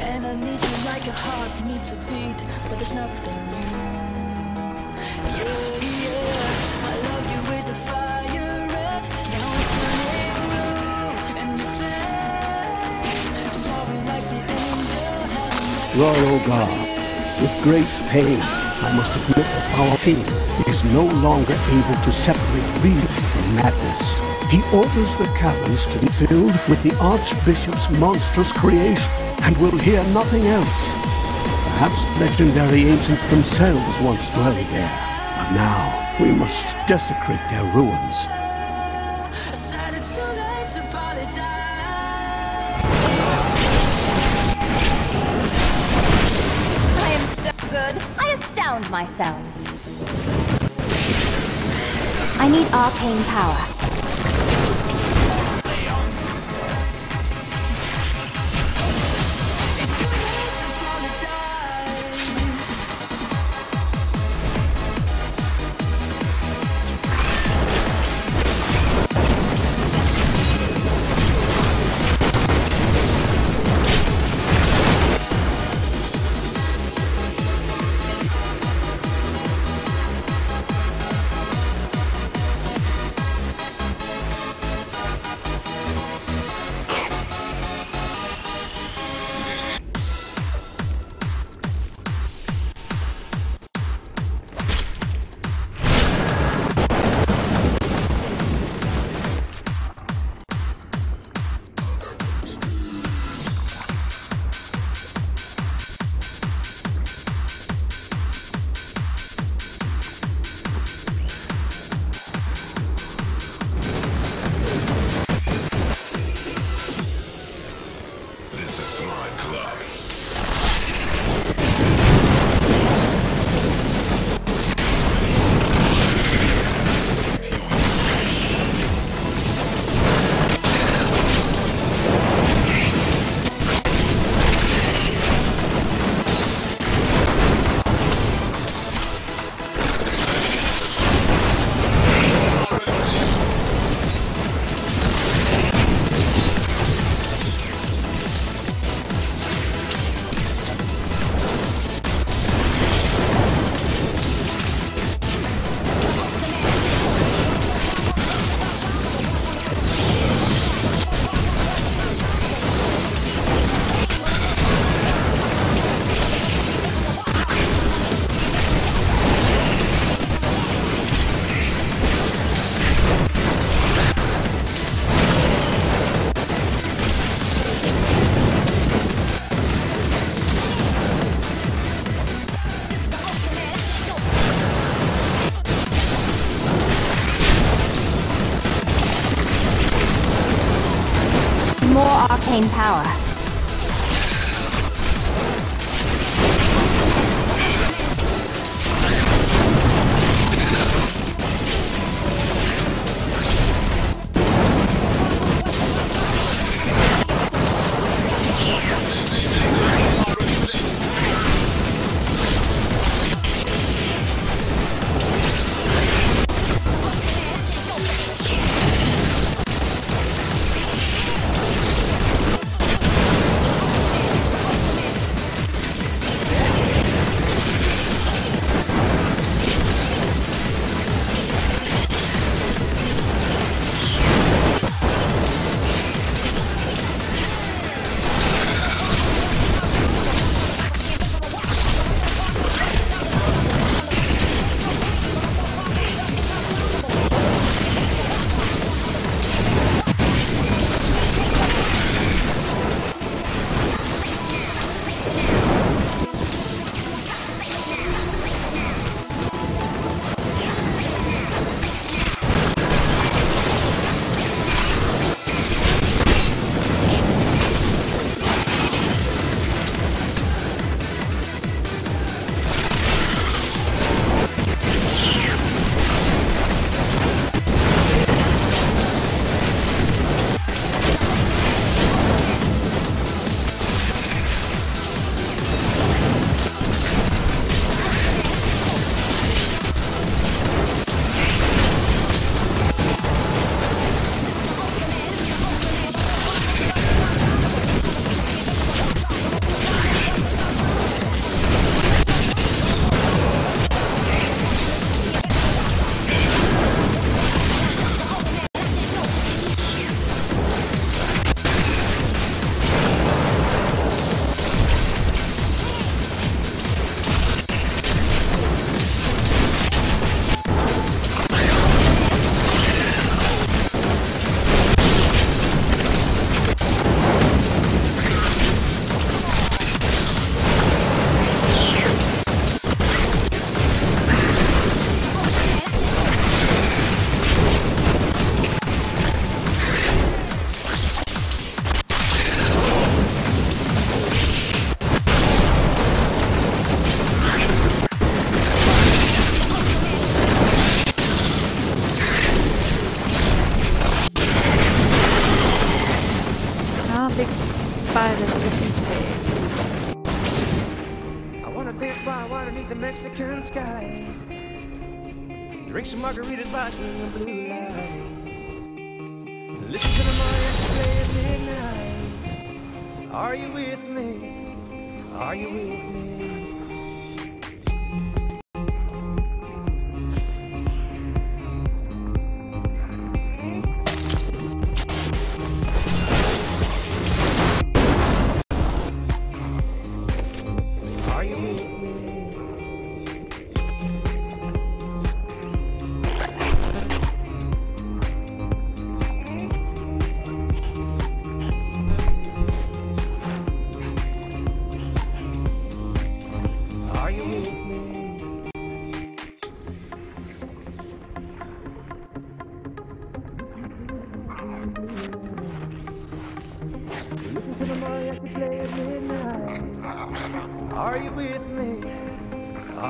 And I need you like a heart needs a beat, but there's nothing new. Yeah, yeah, I love you with the fire red. Now it's turning blue, and you say sorry like the angel having Royal God, with great pain, I must admit that our king is no longer able to separate real from madness. He orders the caverns to be filled with the Archbishop's monstrous creation, and will hear nothing else. Perhaps legendary ancients themselves once dwelled there, but now we must desecrate their ruins. I am so good. I astound myself. I need arcane power. Club. More power. Mexican sky. Drink some margaritas by the blue lights. Listen to the mariachi play at midnight. Are you with me? Are you with me?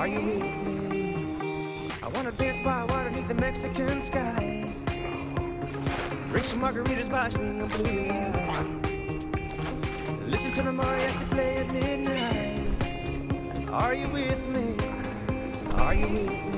You? I wanna dance by water beneath the Mexican sky. Drink some margaritas by swinging blue lights. Listen to the mariachi play at midnight. Are you with me? Are you with me?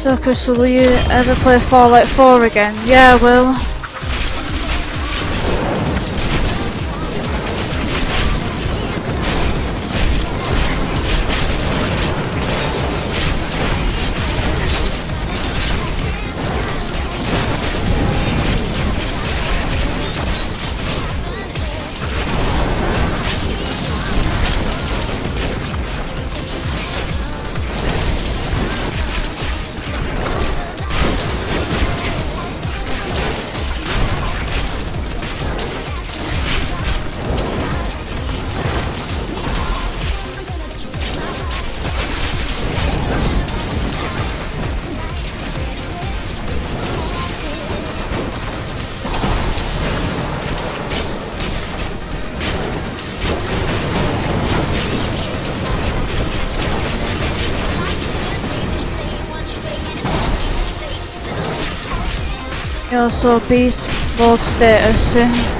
So, Crystal, will you ever play Fallout 4 again? Yeah, I will. Also beast mode status.